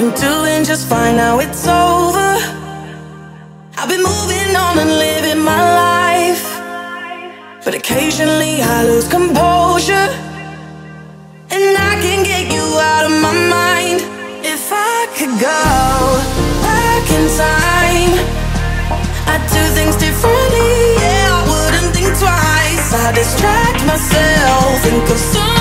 I'm doing just fine now, it's over. I've been moving on and living my life. But occasionally I lose composure. And I can get you out of my mind. If I could go back in time, I'd do things differently. Yeah, I wouldn't think twice. I distract myself, think of something.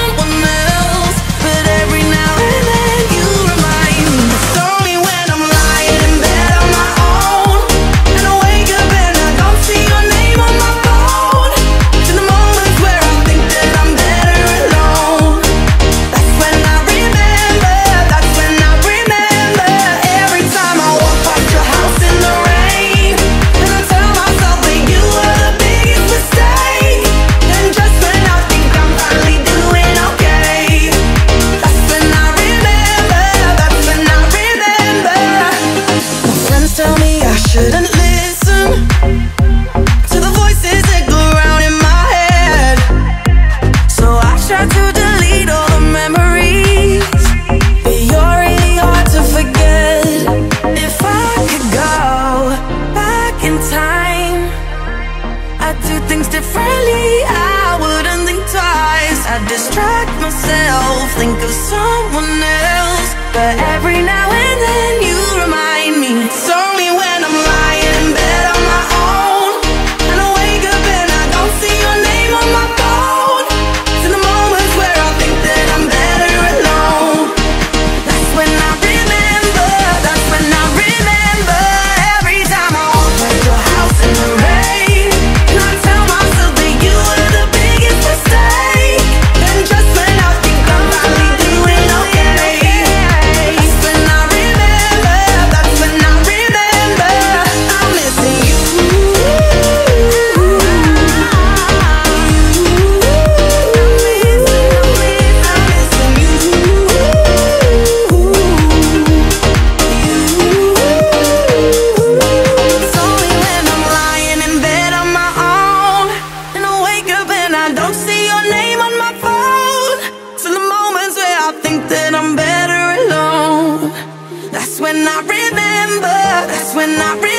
distract myself, think of someone else. But every now when I realize